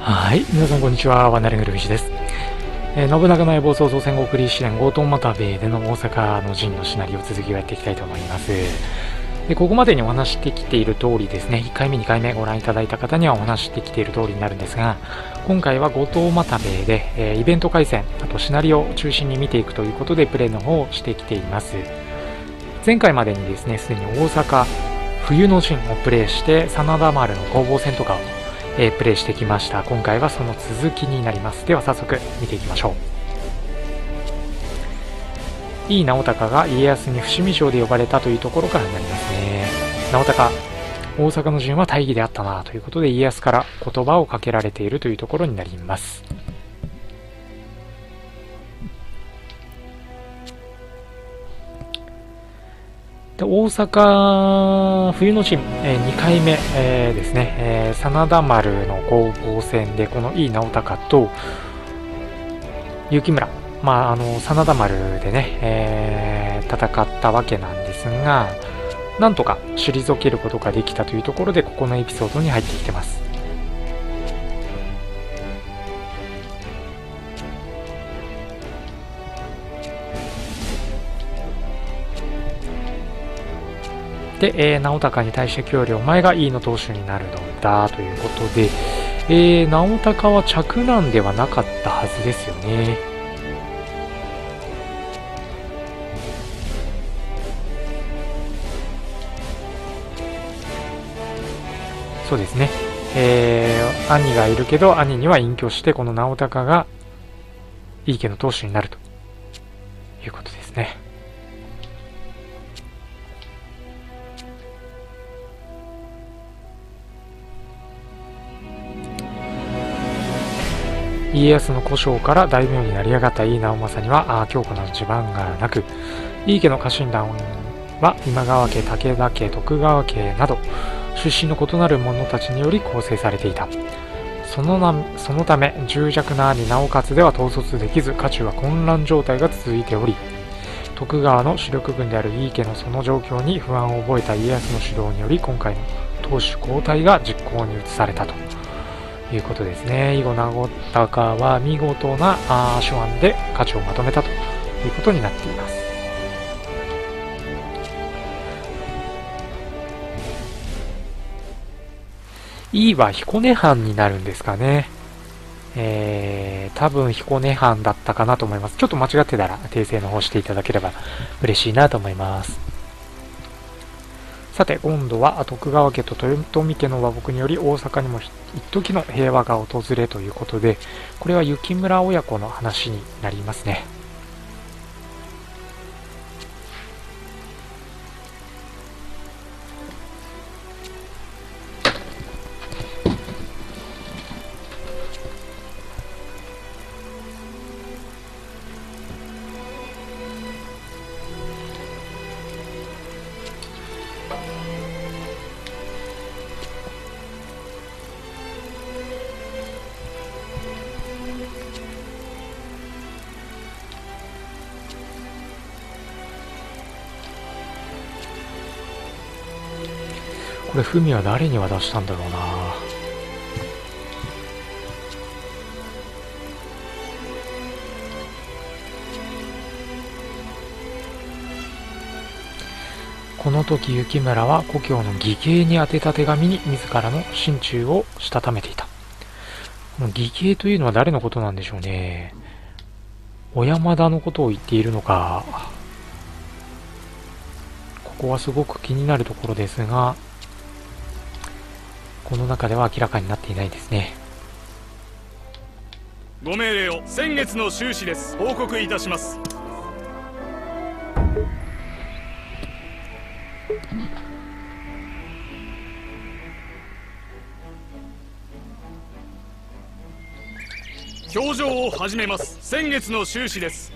はい。皆さんこんにちは。ワンダリングルフィッシュです、えー信長の野望創造戦国立志伝強盗又兵衛での大阪の陣のシナリオ続きをやっていきたいと思います。でここまでにお話してきている通りですね。1回目2回目ご覧いただいた方にはお話してきている通りになるんですが今回は後藤又兵衛で、えーイベント回戦あとシナリオを中心に見ていくということでプレイの方をしてきています。前回までにですねすでに大阪冬の陣をプレイして真田丸の攻防戦とかを、えープレイしてきました。今回はその続きになります。では早速見ていきましょう。井伊直孝が家康に伏見城で呼ばれたというところからになりますね。直孝大阪の陣は大義であったなということで家康から言葉をかけられているというところになります。で大阪冬の陣、え2回目、えーですね、えー真田丸の攻防戦でこの井伊直孝と雪村、まあ、あの真田丸でね、えー戦ったわけなんですがなんとか退けることができたというところでここのエピソードに入ってきてます。で、えー直孝に対して協力お前がいいの当主になるのだということで、えー直孝は嫡男ではなかったはずですよねそうですね。えー、兄がいるけど、兄には隠居して、この直孝が、いい家の当主になるということですね。家康の故障から大名になり上がった井伊直政には、あー強固な地盤がなく、井伊家の家臣団は今川家、武田家、徳川家など、出身の異なる者たちにより構成されていた。そのなそのため重弱な兄直勝では統率できず家中は混乱状態が続いており徳川の主力軍である井伊家のその状況に不安を覚えた家康の主導により今回の当主交代が実行に移されたと。いうことですね以後直孝は見事なあー手腕で家中をまとめたということになっていますいいは彦根藩になるんですかね。えー、多分彦根藩だったかなと思います。ちょっと間違ってたら訂正の方していただければ嬉しいなと思います。さて、今度は徳川家と豊臣家の和睦により大阪にも一時の平和が訪れということで、これは雪村親子の話になりますね。れ、文は誰に渡したんだろうな。この時雪村は故郷の義兄に宛てた手紙に自らの心中をしたためていた。この義兄というのは誰のことなんでしょうね。小山田のことを言っているのか。ここはすごく気になるところですがこの中では明らかになっていないですね。ご命令を先月の収支です。報告いたします。表情を始めます。先月の収支です。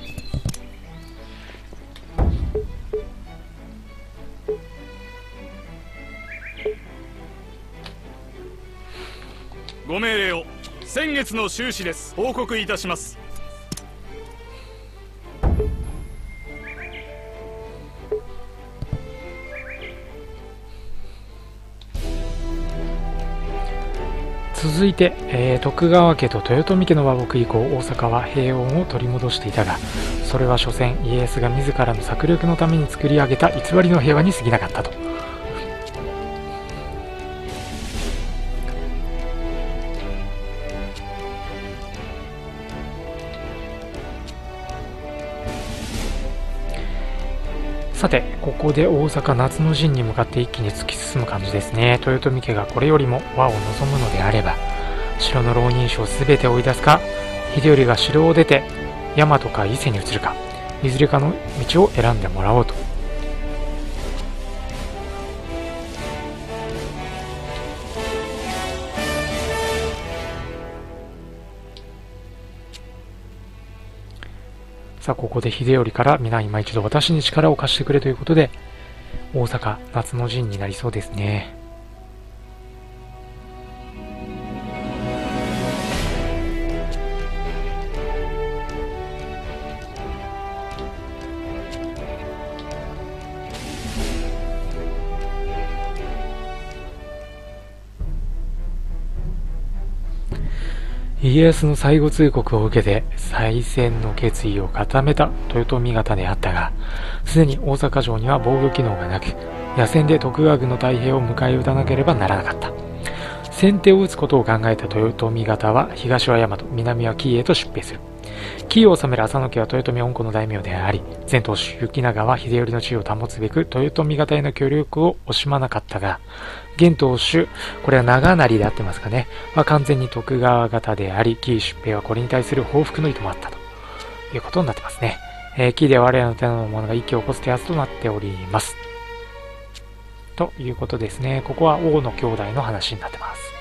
ご命令を。先月の収支です。報告いたします。続いて、えー、徳川家と豊臣家の和睦以降大阪は平穏を取り戻していたがそれは所詮家康が自らの策略のために作り上げた偽りの平和に過ぎなかったと。さて、ここで大阪夏の陣に向かって一気に突き進む感じですね。豊臣家がこれよりも和を望むのであれば、城の浪人衆を全て追い出すか、秀頼が城を出て、大和か伊勢に移るか、いずれかの道を選んでもらおうと。さあ、ここで秀頼から皆今一度私に力を貸してくれということで、大阪夏の陣になりそうですね。家康の最後通告を受けて再戦の決意を固めた豊臣方であったが、すでに大阪城には防御機能がなく、野戦で徳川軍の太平を迎え撃たなければならなかった。先手を打つことを考えた豊臣方は東は大和、南は紀伊へと出兵する。紀伊を治める浅野家は豊臣恩子の大名であり、前当主行長は秀頼の地位を保つべく豊臣方への協力を惜しまなかったが、現当主、これは長成であってますかね、は完全に徳川方であり、紀伊出兵はこれに対する報復の意図もあったということになってますね。えー、紀伊では我らの手の者が息を起こす手厚となっております。ということですね。ここは王の兄弟の話になってます。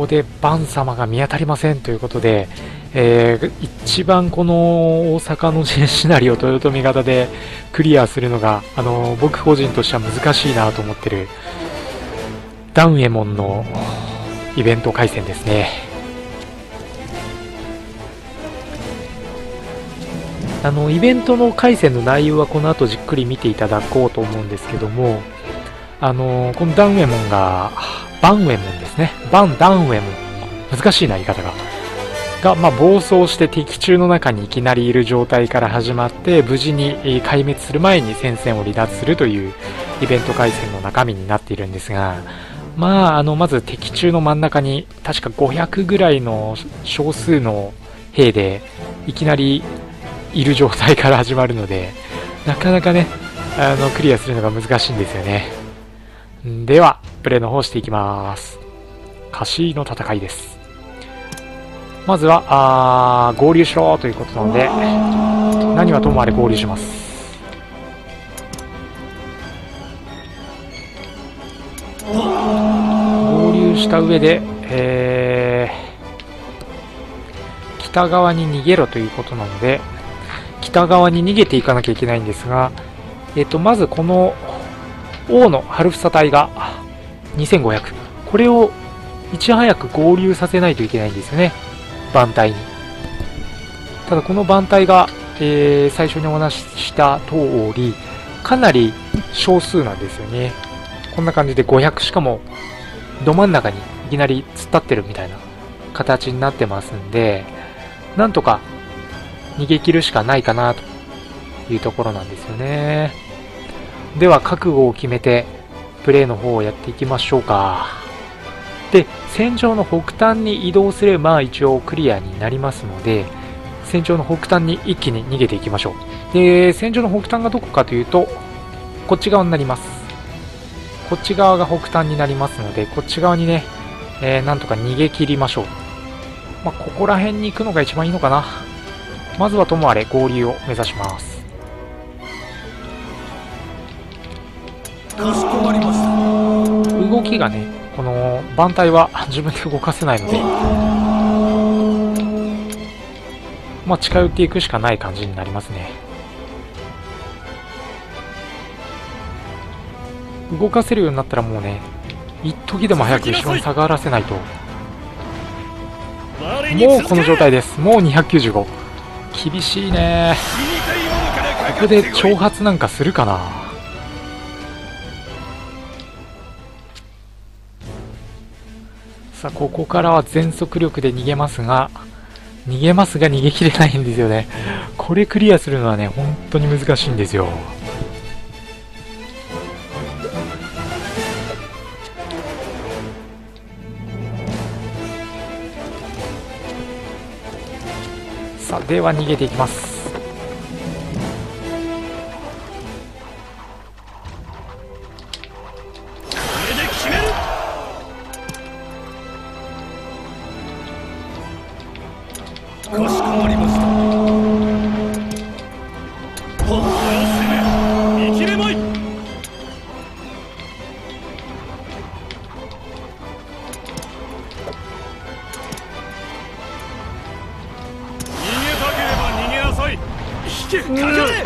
ここでバン様が見当たりませんということで、えー、一番この大阪のシナリオ豊臣型でクリアするのが、あの僕個人としては難しいなと思ってるダウンエモンのイベント回線ですね。あのイベントの回線の内容はこの後じっくり見ていただこうと思うんですけども、あのこのダウンエモンがバンウェムですね。バン・ダンウェム。難しいな、言い方が。が、まあ、暴走して敵中の中にいきなりいる状態から始まって、無事に壊滅する前に戦線を離脱するというイベント回線の中身になっているんですが、まあ、あの、まず敵中の真ん中に、確か500ぐらいの少数の兵で、いきなりいる状態から始まるので、なかなかね、あの、クリアするのが難しいんですよね。では、プレイの方していきます。カシーの戦いです。まずは、あ合流しろということなので、何はともあれ合流します。合流した上で、えー、北側に逃げろということなので、北側に逃げていかなきゃいけないんですが、えっ、と、まずこの王の春房隊が2500。これをいち早く合流させないといけないんですよね。番隊に。ただこの番隊が、えー、最初にお話しした通り、かなり少数なんですよね。こんな感じで500しかもど真ん中にいきなり突っ立ってるみたいな形になってますんで、なんとか逃げ切るしかないかなというところなんですよね。では覚悟を決めてプレイの方をやっていきましょうか。で戦場の北端に移動すれば一応クリアになりますので戦場の北端に一気に逃げていきましょう。で戦場の北端がどこかというとこっち側になります。こっち側が北端になりますのでこっち側にね、えー、なんとか逃げ切りましょう。まあ、ここら辺に行くのが一番いいのかな。まずはともあれ合流を目指します。動きがねこの番隊は 自分で動かせないので。まあ近寄っていくしかない感じになりますね。動かせるようになったらもうね一時でも早く後ろに下がらせないと。もうこの状態でです。もう295厳しいね。ここで挑発なんかするかなさあここからは全速力で逃げますが逃げますが逃げ切れないんですよね。これクリアするのはね本当に難しいんですよ。さあでは逃げていきます。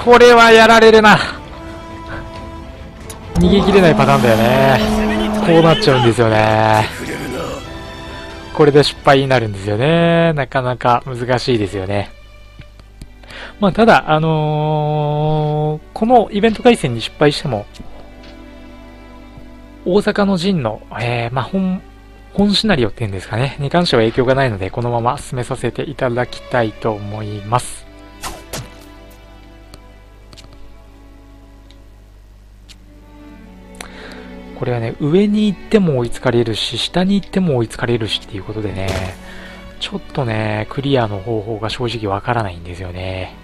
これはやられるな逃げ切れないパターンだよねこうなっちゃうんですよねこれで失敗になるんですよね。なかなか難しいですよね。まあ、ただ、あのーこのイベント回戦に失敗しても、大阪の陣の、えー、まあ、本、本シナリオっていうんですかね、に関しては影響がないので、このまま進めさせていただきたいと思います。これはね、上に行っても追いつかれるし、下に行っても追いつかれるしっていうことでね、ちょっとね、クリアの方法が正直わからないんですよね。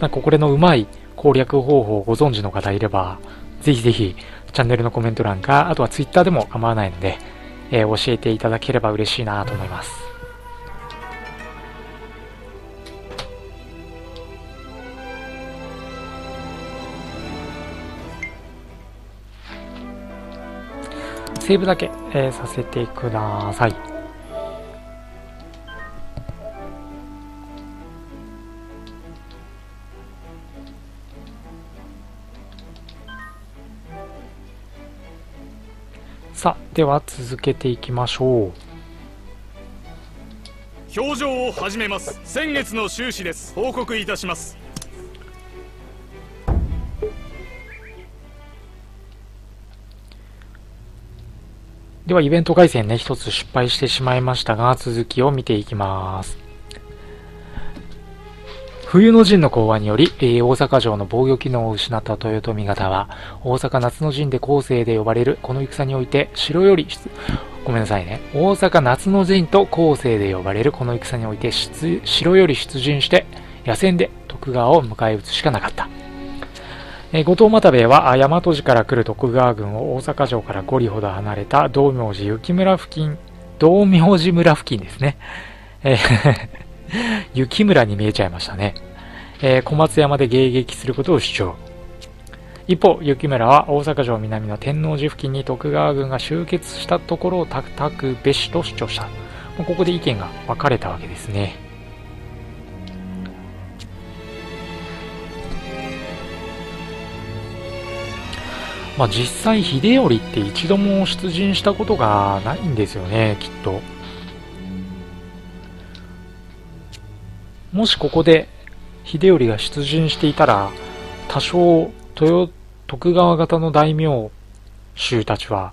なんかこれのうまい攻略方法をご存知の方いれば、ぜひぜひチャンネルのコメント欄か、あとはツイッターでも構わないので、えー教えていただければ嬉しいなと思います。セーブだけ、えーさせてください。さあ、では続けていきましょう。表情を始めます先月の収支です報告いたしますでは、イベント回線ね、一つ失敗してしまいましたが、続きを見ていきます。冬の陣の講和により、えー大阪城の防御機能を失った豊臣方は、大阪夏の陣で後世で呼ばれるこの戦において、城より、ごめんなさいね。大阪夏の陣と後世で呼ばれるこの戦において、城より出陣して、野戦で徳川を迎え撃つしかなかった。えー後藤又兵衛は大和路から来る徳川軍を大阪城から5里ほど離れた道明寺雪村付近、道明寺村付近ですね。えー 雪村に見えちゃいましたね。えー小松山で迎撃することを主張。一方、雪村は大阪城南の天王寺付近に徳川軍が集結したところを叩くべしと主張した。もうここで意見が分かれたわけですね。まあ実際秀頼って一度も出陣したことがないんですよね、きっと。もしここで秀頼が出陣していたら、多少豊徳川方の大名衆たちは、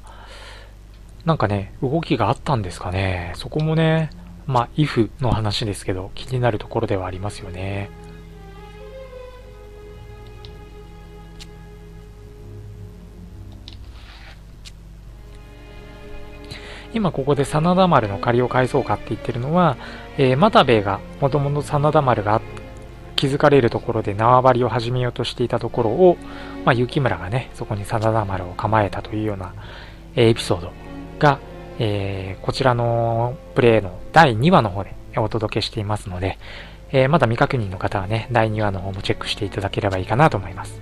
なんかね、動きがあったんですかね。そこもね、まあ、イフの話ですけど、気になるところではありますよね。今ここで真田丸の借りを返そうかって言ってるのは、えー、又兵衛がもともと真田丸が気づかれるところで縄張りを始めようとしていたところを、まあ、雪村がね、そこに真田丸を構えたというような、えエピソードが、えーこちらのプレイの第2話の方でお届けしていますので、えーまだ未確認の方はね、第2話の方もチェックしていただければいいかなと思います。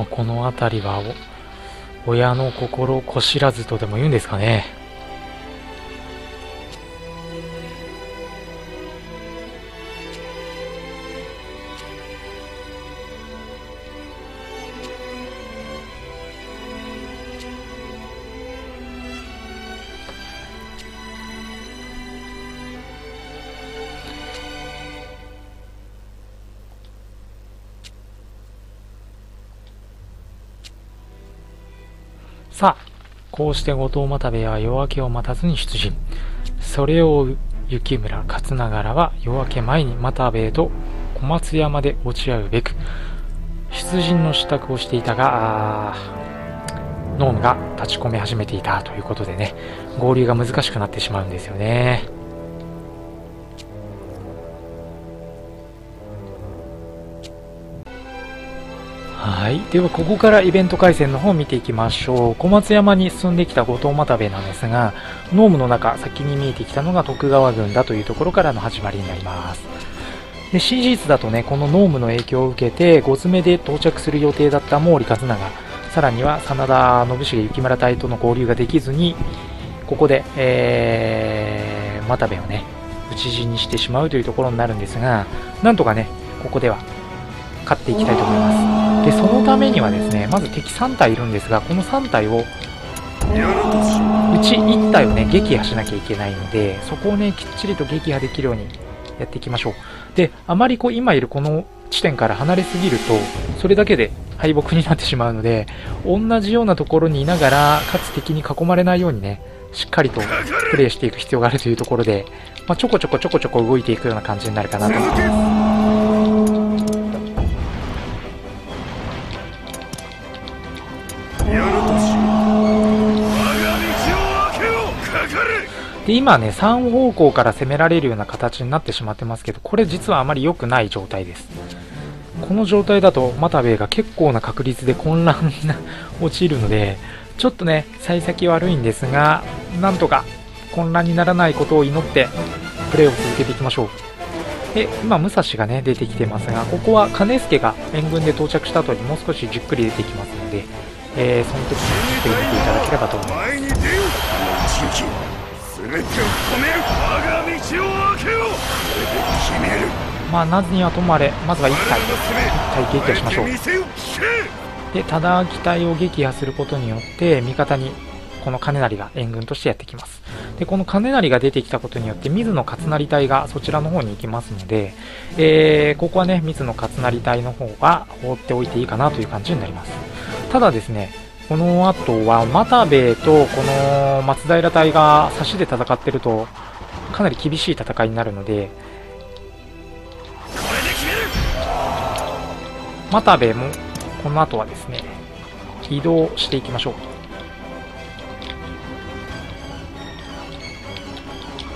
まあ、この辺りは親の心をこしらずとでも言うんですかね。さあ、こうして後藤又兵衛は夜明けを待たずに出陣。それを追う雪村勝長らは夜明け前に又兵衛と小松山で落ち合うべく、出陣の支度をしていたが、ノームが立ち込め始めていたということでね、合流が難しくなってしまうんですよね。では、ここからイベント回線の方を見ていきましょう。小松山に進んできた後藤又兵衛なんですが、ノームの中、先に見えてきたのが徳川軍だというところからの始まりになります。で、史実だとね、このノームの影響を受けて、5詰めで到着する予定だった毛利一長、さらには真田信繁雪村隊との合流ができずに、ここで、えー、又兵衛をね、討ち死にしてしまうというところになるんですが、なんとかね、ここでは勝っていきたいと思いますでそのためにはですねまず敵3体いるんですがこの3体をうち1体をね撃破しなきゃいけないのでそこをねきっちりと撃破できるようにやっていきましょう。であまりこう今いるこの地点から離れすぎるとそれだけで敗北になってしまうので同じようなところにいながらかつ敵に囲まれないようにねしっかりとプレイしていく必要があるというところで、まあ、ちょこちょこちょこちょこ動いていくような感じになるかなと。思いますで今ね3方向から攻められるような形になってしまってますけどこれ実はあまり良くない状態です。この状態だと又兵衛が結構な確率で混乱に陥 るのでちょっとね幸先悪いんですがなんとか混乱にならないことを祈ってプレーを続けていきましょう。で今武蔵がね出てきてますがここは兼助が援軍で到着した後にもう少しじっくり出てきますので、えー、その時にじっくり見ていただければと思います。全てを止める我が道を開けろ決めるまあなずにはともあれ。まずは1体。1体撃破しましょう。でただ機体を撃破することによって味方にこの金成が援軍としてやってきます。でこの金成が出てきたことによって水野勝成隊がそちらの方に行きますので、えー、ここはね水野勝成隊の方は放っておいていいかなという感じになります。ただですねこの後は、又兵衛とこの松平隊が差しで戦ってると、かなり厳しい戦いになるので、又兵衛もこの後はですね、移動していきましょう。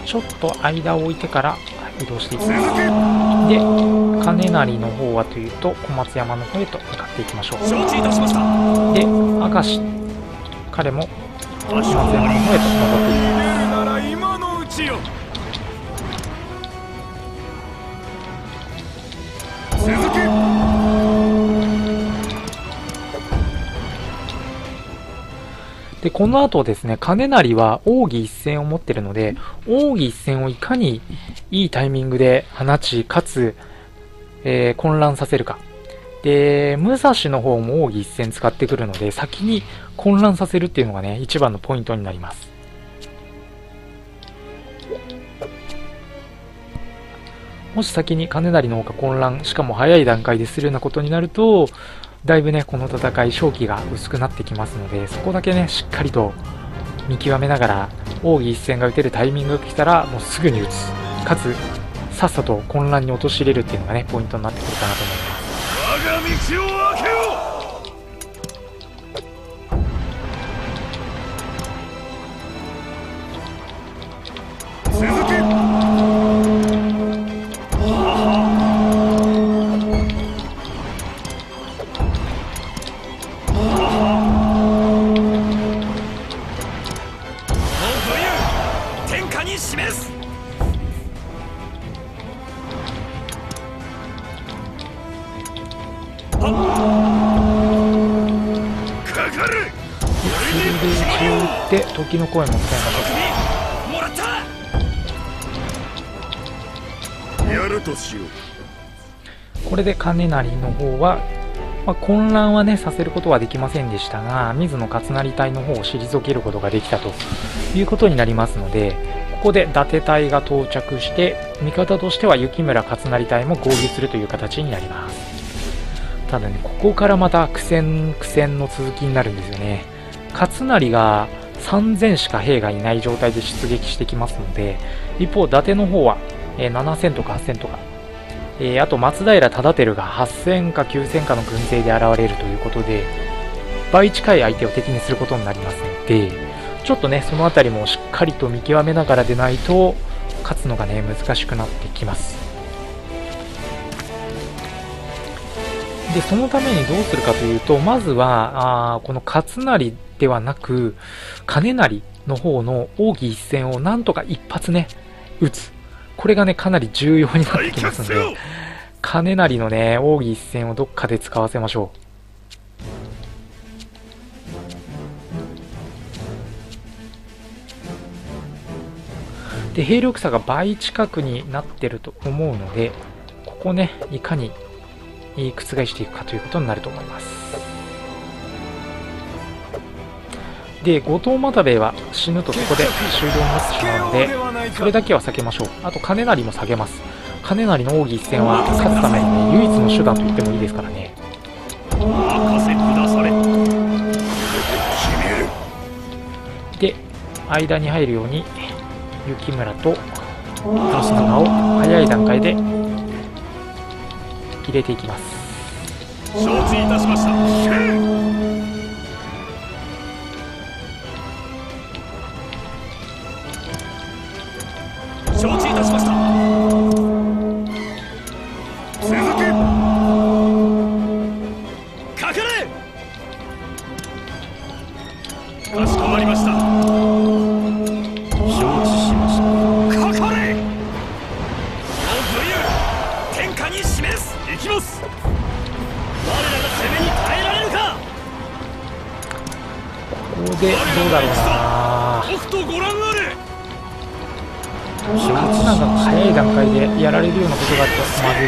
ちょっと間を置いてから移動していきます。で、金成の方はというと、小松山の方へと向かっていきましょう。承知いたしました。で、明石、彼も小松山の方へと戻っていきます。で、この後ですね、金成は奥義一戦を持ってるので、奥義一戦をいかにいいタイミングで放ち、かつ、えー、混乱させるか。で、武蔵の方も奥義一戦使ってくるので、先に混乱させるっていうのがね、一番のポイントになります。もし先に金成の方が混乱、しかも早い段階でするようなことになると、だいぶね、この戦い、勝機が薄くなってきますので、そこだけね、しっかりと見極めながら、奥義一戦が打てるタイミングが来たら、もうすぐに打つ。かつ、さっさと混乱に陥れるっていうのがね、ポイントになってくるかなと思います。我が道を開けよ時の声も使いましょうやるとしようこれで金成の方は、まあ、混乱はねさせることはできませんでしたが水野勝成隊の方を退けることができたということになりますのでここで伊達隊が到着して味方としては雪村勝成隊も合流するという形になります。ただねここからまた苦戦苦戦の続きになるんですよね。勝成が3000しか兵がいない状態で出撃してきますので、一方、伊達の方は、えー、7000とか8000とか、えー、あと松平忠輝が8000か9000かの軍勢で現れるということで、倍近い相手を敵にすることになりますので、ちょっとね、その辺りもしっかりと見極めながらでないと、勝つのがね、難しくなってきます。で、そのためにどうするかというと、まずは、あこの勝成ではなく、金成の方の奥義一戦をなんとか一発ね、打つ。これがね、かなり重要になってきますんで、金成のね、奥義一戦をどっかで使わせましょう。で、兵力差が倍近くになってると思うので、ここね、いかに覆していくかということになると思います。で、後藤又兵衛は死ぬとそこで終了になってしまうので、それだけは避けましょう。あと、金成も下げます。金成の奥義一戦は勝つためにね、唯一の手段と言ってもいいですからね。で、間に入るように、雪村とトロスカマを早い段階で入れていきます。承知いたしました。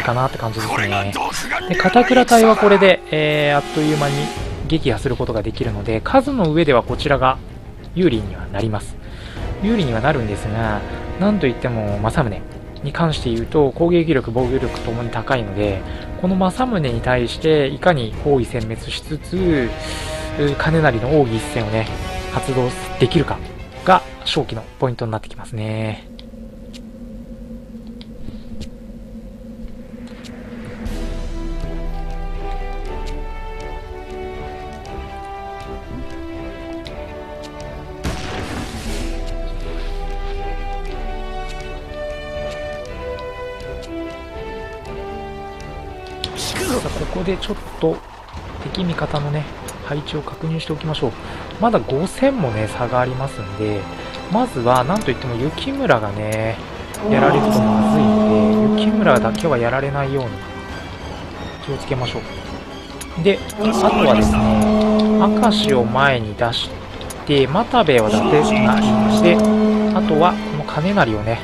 かなって感じですね。で、片倉隊はこれで、えー、あっという間に撃破することができるので、数の上ではこちらが有利にはなります。有利にはなるんですが、なんといっても政宗に関して言うと、攻撃力、防御力ともに高いので、この政宗に対していかに包囲殲滅しつつ、金成の奥義一戦をね、発動できるかが勝機のポイントになってきますね。でちょっと敵味方のね、配置を確認しておきましょう。まだ5000もね、差がありますんで、まずは、なんといっても雪村がね、やられるとまずいんで、雪村だけはやられないように気をつけましょう。で、あとはですね、明石を前に出して、又兵衛は伊達成で、あとはこの金成をね、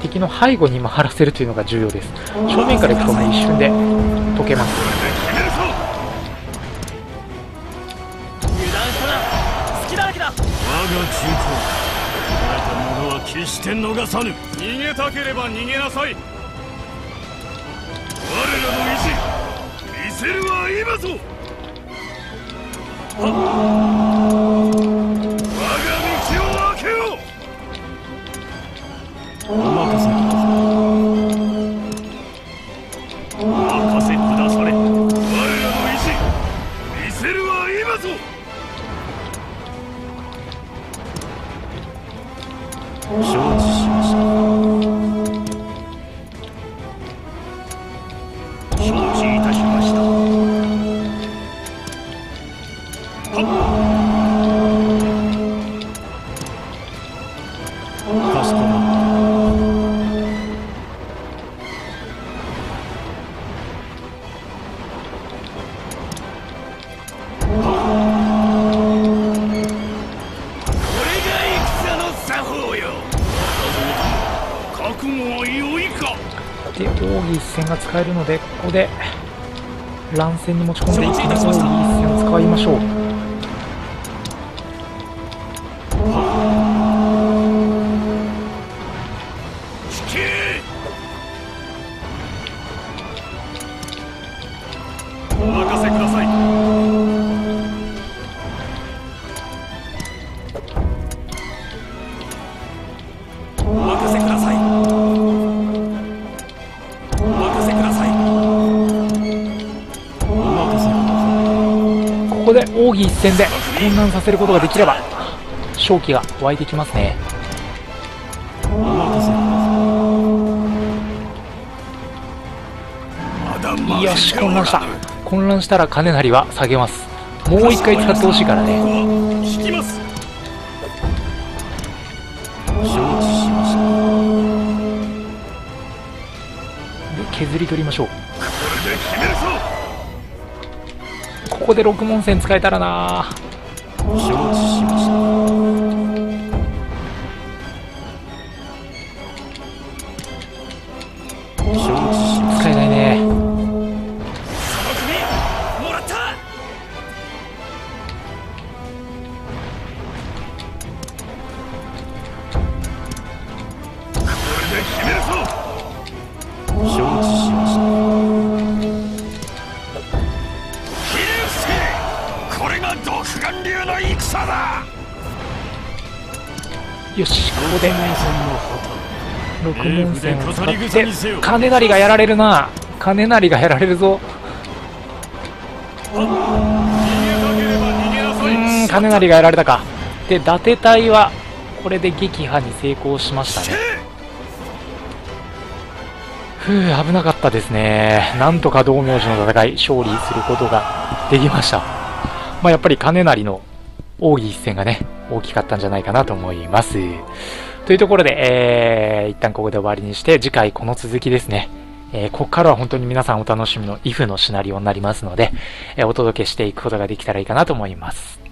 敵の背後に回らせるというのが重要です。正面から行くとね、一瞬で解けます。えた者は決して逃さぬ逃げたければ逃げなさい。我らの意地見せるは今ぞ。は我が道を開けよ。お任せこで乱戦に持ち込んでいきな奥義一戦を使いましょう。奥義一戦で混乱させることができれば、勝機が湧いてきますね。よし、て混乱した。混乱したら金なりは下げます。もう一回使ってほしいからね。削り取りましょう。ここで六門線使えたらな。承知しまて、金なりがやられるな。金なりがやられるぞ。うん、金なりがやられたか。で、伊達隊は、これで撃破に成功しましたね。ふう、危なかったですね。なんとか道明寺の戦い、勝利することができました。まあ、やっぱり金なりの奥義一戦がね、大きかったんじゃないかなと思います。というところで、えー、一旦ここで終わりにして、次回この続きですね。えー、ここからは本当に皆さんお楽しみの if のシナリオになりますので、えーお届けしていくことができたらいいかなと思います。